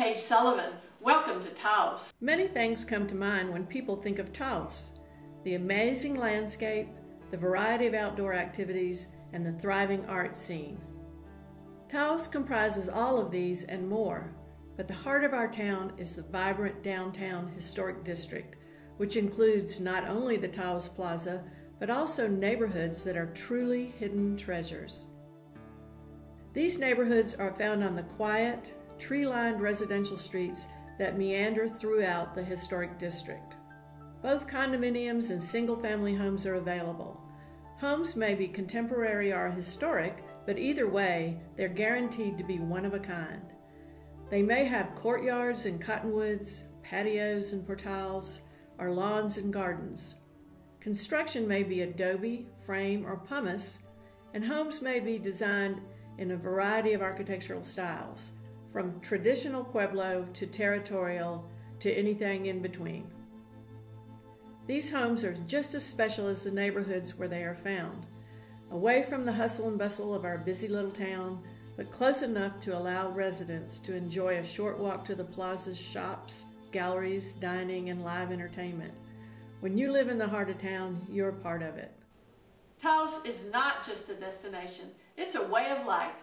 Page Sullivan. Welcome to Taos. Many things come to mind when people think of Taos the amazing landscape, the variety of outdoor activities, and the thriving art scene. Taos comprises all of these and more, but the heart of our town is the vibrant downtown historic district, which includes not only the Taos Plaza, but also neighborhoods that are truly hidden treasures. These neighborhoods are found on the quiet, tree lined residential streets that meander throughout the historic district. Both condominiums and single family homes are available. Homes may be contemporary or historic, but either way, they're guaranteed to be one of a kind. They may have courtyards and cottonwoods, patios and portals, or lawns and gardens. Construction may be adobe, frame, or pumice, and homes may be designed in a variety of architectural styles, from traditional Pueblo to territorial to anything in between. These homes are just as special as the neighborhoods where they are found, away from the hustle and bustle of our busy little town, but close enough to allow residents to enjoy a short walk to the plaza's shops, galleries, dining, and live entertainment. When you live in the heart of town, you're part of it. Taos is not just a destination, it's a way of life.